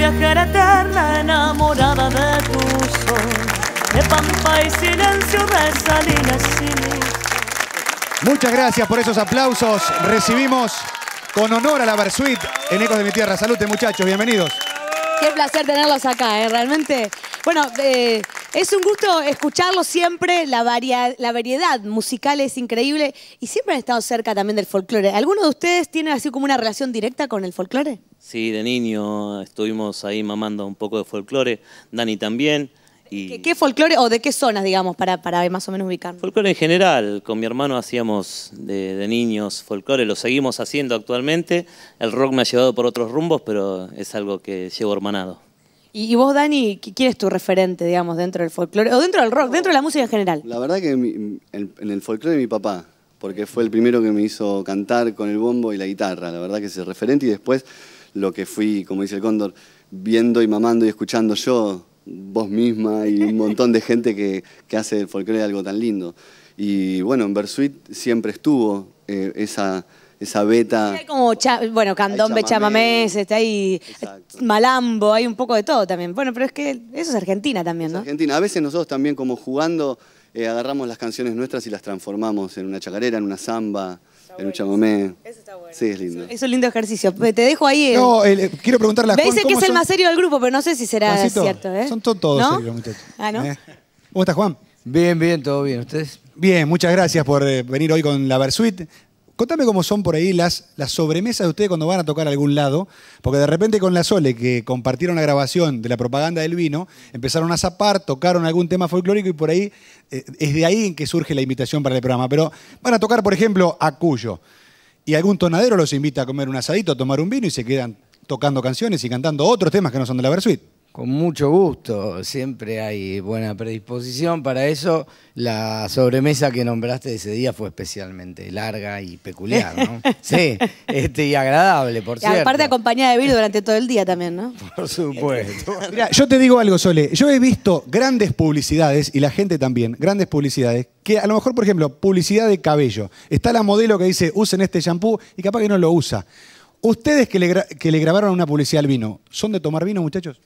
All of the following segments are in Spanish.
viajera eterna enamorada de tu sol, de pampa y silencio de salinas y Muchas gracias por esos aplausos. Recibimos con honor a la Versuit en Ecos de mi Tierra. Salute, muchachos, bienvenidos. Qué placer tenerlos acá, ¿eh? realmente. Bueno, eh, es un gusto escucharlos siempre, la, varia- la variedad musical es increíble y siempre han estado cerca también del folclore. ¿Alguno de ustedes tiene así como una relación directa con el folclore? Sí, de niño estuvimos ahí mamando un poco de folclore, Dani también. Y ¿Qué, qué folclore o de qué zonas, digamos, para, para más o menos ubicarnos? folclore en general, con mi hermano hacíamos de, de niños folclore, lo seguimos haciendo actualmente. El rock me ha llevado por otros rumbos, pero es algo que llevo hermanado. Y, y vos, Dani, ¿qui- ¿quién es tu referente, digamos, dentro del folclore o dentro del rock, dentro de la música en general? La verdad que mi- en, en el folclore de mi papá, porque fue el primero que me hizo cantar con el bombo y la guitarra. La verdad que es el referente y después lo que fui, como dice el cóndor, viendo y mamando y escuchando yo, vos misma y un montón de gente que, que hace del folclore algo tan lindo. Y bueno, en Versuit siempre estuvo eh, esa, esa beta. Hay como, cha- bueno, candombe, Hay chamamés, está ahí Exacto. malambo, hay un poco de todo también. Bueno, pero es que eso es Argentina también, ¿no? Argentina. A veces nosotros también como jugando eh, agarramos las canciones nuestras y las transformamos en una chacarera, en una samba, en un chamamé. Sí, es lindo. Es un lindo ejercicio. Te dejo ahí. el- No, el- eh, quiero preguntarle a Me dicen que cómo es el más serio del grupo, pero no sé si será Juancito, cierto, ¿eh? Son to- todos ¿No? serios, muchachos. Ah, ¿no? ¿Eh? ¿Cómo estás, Juan? Bien, bien, todo bien. ¿Ustedes? Bien, muchas gracias por eh, venir hoy con la Versuit. Contame cómo son por ahí las, las sobremesas de ustedes cuando van a tocar a algún lado, porque de repente con la Sole, que compartieron la grabación de la propaganda del vino, empezaron a zapar, tocaron algún tema folclórico y por ahí eh, es de ahí en que surge la invitación para el programa. Pero van a tocar, por ejemplo, a Cuyo, y algún tonadero los invita a comer un asadito, a tomar un vino y se quedan tocando canciones y cantando otros temas que no son de la Versuit. Con mucho gusto. Siempre hay buena predisposición para eso. La sobremesa que nombraste ese día fue especialmente larga y peculiar, ¿no? Sí, este, y agradable, por Y cierto. aparte acompañada de vino durante todo el día también, ¿no? Por supuesto. Mira, yo te digo algo, Sole. Yo he visto grandes publicidades, y la gente también, grandes publicidades, que a lo mejor, por ejemplo, publicidad de cabello. Está la modelo que dice, usen este shampoo, y capaz que no lo usa. Ustedes que le, gra- que le grabaron una publicidad al vino, ¿son de tomar vino, muchachos?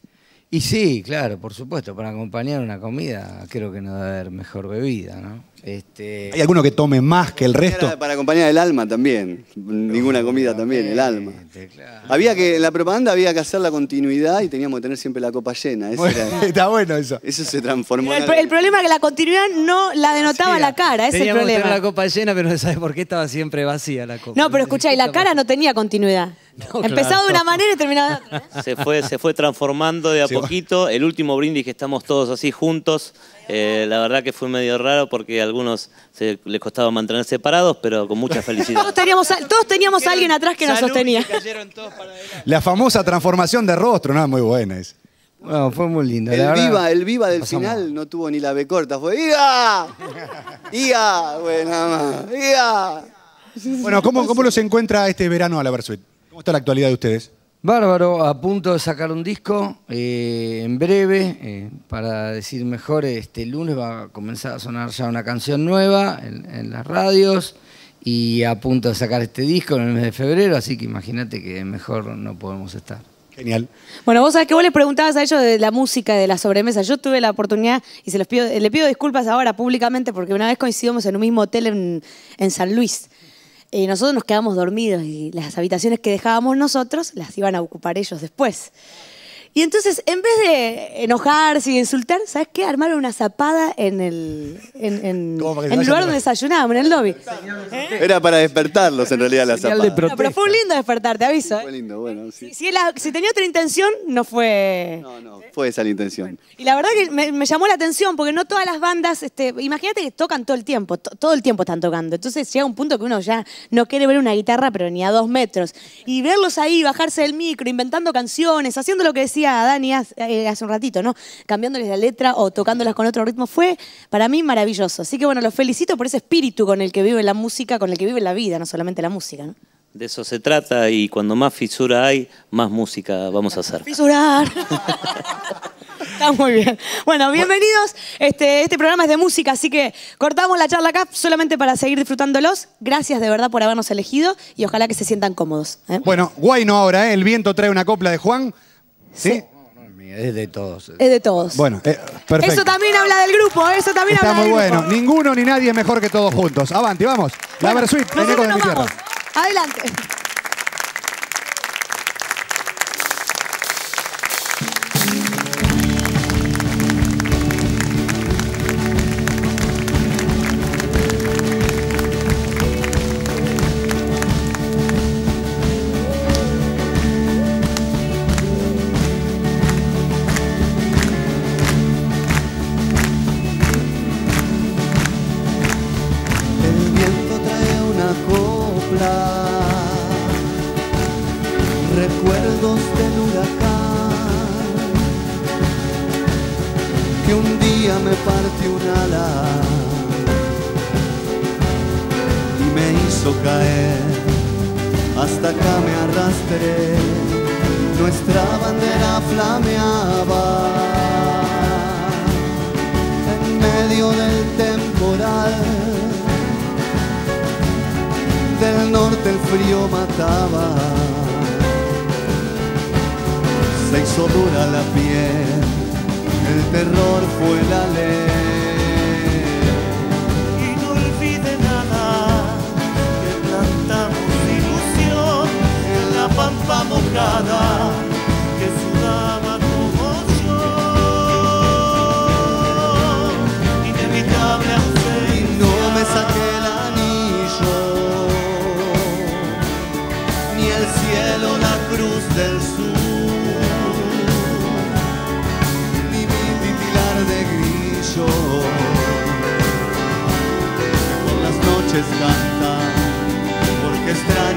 Y sí, claro, por supuesto, para acompañar una comida creo que no debe haber mejor bebida, ¿no? Este, ¿Hay alguno que tome más que el resto? Para acompañar el alma también. Ninguna comida también, el alma. Claro. Había que, en la propaganda había que hacer la continuidad y teníamos que tener siempre la copa llena. Eso, Bueno, era- está bueno eso. eso se transformó. El, problema es que la continuidad no la denotaba la cara, ese es el Teníamos que tener problema. la copa llena, pero no sabes por qué estaba siempre vacía la copa. No, pero escuchá, y la cara no tenía continuidad. No, Empezaba de una manera y terminaba de otra. ¿eh? Se fue, se fue transformando de a Sí, va. poquito. El último brindis que estamos todos así juntos, eh, la verdad que fue medio raro porque a algunos se, les costaba mantener separados, pero con mucha felicidad. Todos teníamos, a- todos teníamos a alguien atrás que nos sostenía. La famosa transformación de rostro, no, muy buena es. Bueno, fue muy lindo. la El verdad. viva, el viva del pasamos. final no tuvo ni la B corta, fue ¡Iga! ¡Iga! Bueno, nada más. ¡Iga! Bueno, ¿cómo, cómo los encuentra este verano a la Versuit? ¿Cómo está la actualidad de ustedes? Bárbaro, a punto de sacar un disco eh, en breve, eh, para decir mejor, este lunes va a comenzar a sonar ya una canción nueva en, en las radios y a punto de sacar este disco en el mes de febrero, así que imagínate que mejor no podemos estar. Genial. Bueno, vos sabés que vos les preguntabas a ellos de la música, de la sobremesa. Yo tuve la oportunidad, y se los pido, le pido disculpas ahora públicamente, porque una vez coincidimos en un mismo hotel en, en San Luis. Y nosotros nos quedamos dormidos y las habitaciones que dejábamos nosotros las iban a ocupar ellos después. Y entonces, en vez de enojarse y insultar, ¿sabes qué? Armaron una zapada en el, en, en- ¿Cómo para que en el lugar donde desayunábamos, en el lobby. Era para despertarlos en realidad la zapada. No, pero fue un lindo despertar, te aviso. ¿eh? Fue lindo, bueno, sí. Si, si la- si tenía otra intención, no fue... No, no, fue esa la intención. Y la verdad que me, me llamó la atención porque no todas las bandas, este, imagínate que tocan todo el tiempo, to- todo el tiempo están tocando. Entonces llega un punto que uno ya no quiere ver una guitarra, pero ni a dos metros. Y verlos ahí, bajarse del micro, inventando canciones, haciendo lo que decía Dani hace, eh, hace un ratito, ¿no? Cambiándoles la letra o tocándolas con otro ritmo, fue para mí maravilloso. Así que bueno, los felicito por ese espíritu con el que vive la música, con el que vive la vida, no solamente la música, ¿no? De eso se trata y cuando más fisura hay, más música vamos a hacer. Fisurar. Está muy bien. Bueno, bienvenidos. Este, este programa es de música, así que cortamos la charla acá solamente para seguir disfrutándolos. Gracias de verdad por habernos elegido y ojalá que se sientan cómodos. ¿eh? Bueno, guay no ahora, ¿eh? El viento trae una copla de Juan. ¿Sí? Es de todos. Es de todos. Bueno, eh, perfecto. Eso también habla del grupo, eso también Está habla muy del bueno. grupo. Ninguno ni nadie es mejor que todos juntos. Avanti, vamos. La Bueno, Versuit, en de mi tierra. vamos. Adelante. Recuerdos del huracán, que un día me partió un ala y me hizo caer, hasta acá me arrastré, nuestra bandera flameaba en medio del temporal. Del norte el frío hizo dura la piel, el terror fue la ley. y no olvide nada que plantamos ilusión en la pampa mojada que sudaba como yo. Inevitable y ausencia. no me saqué el anillo, ni el cielo la cruz del sur, las noches canta, porque extraña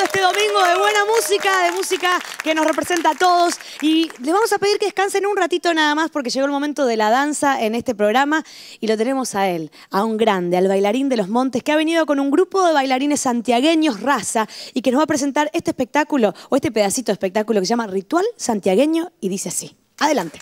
este domingo de buena música, de música que nos representa a todos. Y les vamos a pedir que descansen un ratito nada más porque llegó el momento de la danza en este programa y lo tenemos a él, a un grande, al bailarín de los montes, que ha venido con un grupo de bailarines santiagueños, raza, y que nos va a presentar este espectáculo o este pedacito de espectáculo que se llama Ritual Santiagueño y dice así. Adelante.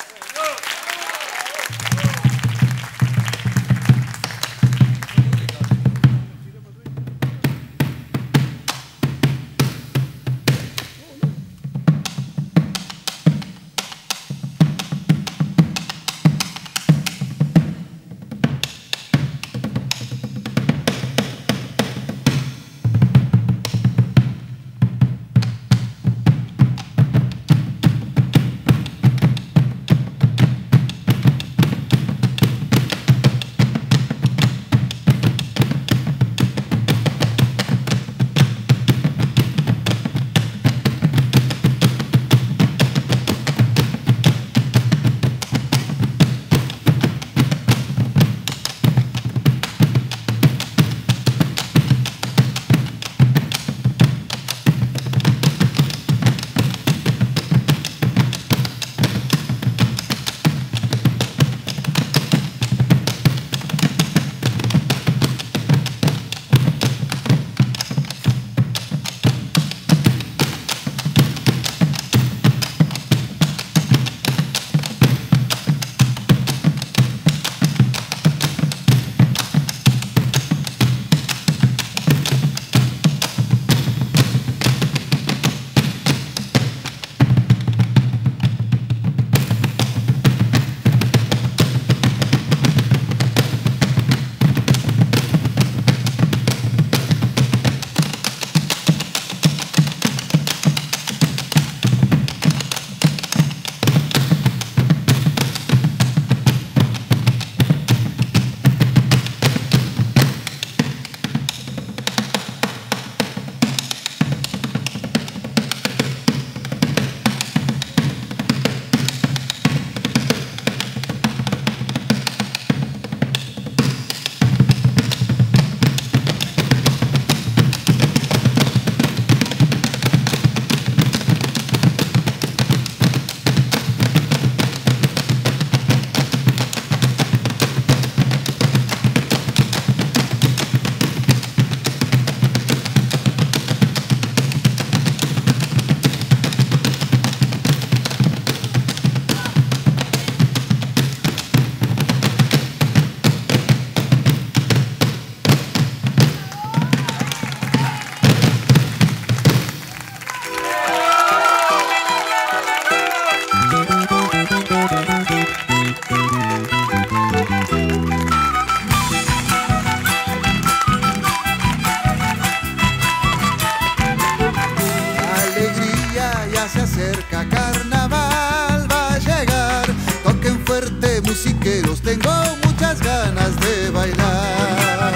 Tengo muchas ganas de bailar.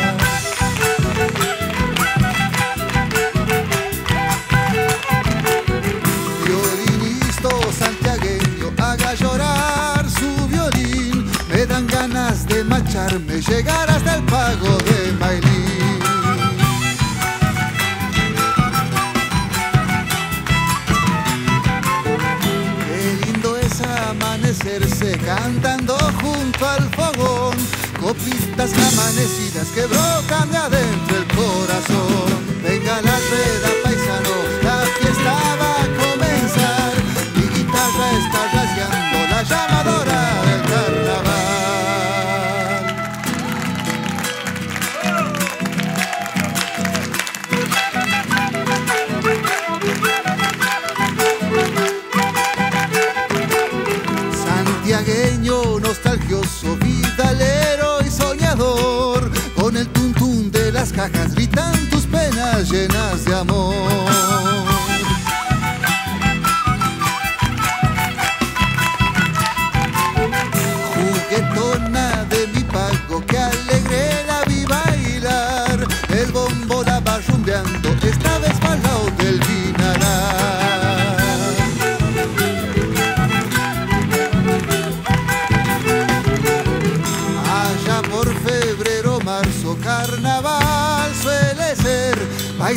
Violinista santiagueño, haga llorar su violín. Me dan ganas de marcharme, llegar hasta el pago de Mailín. Qué lindo es amanecerse Copitas amanecidas que brotan de adentro el corazón. Venga la rueda, llenas de amor.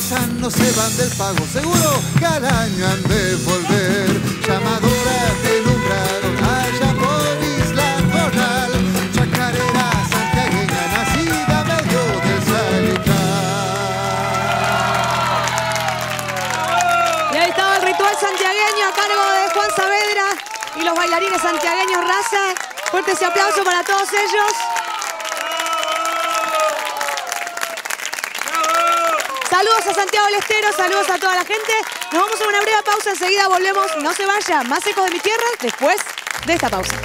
Paisanos se van del pago, seguro que al año han de volver. Llamadora te nombraron allá por Isla Coral. Chacarera santiagueña, nacida medio del Salitral. Y ahí estaba el ritual santiagueño a cargo de Juan Saavedra y los bailarines santiagueños Raza. Fuerte ese aplauso para todos ellos. Saludos a Santiago del Estero, saludos a toda la gente. Nos vamos a una breve pausa, enseguida volvemos. No se vaya, más ecos de mi tierra después de esta pausa.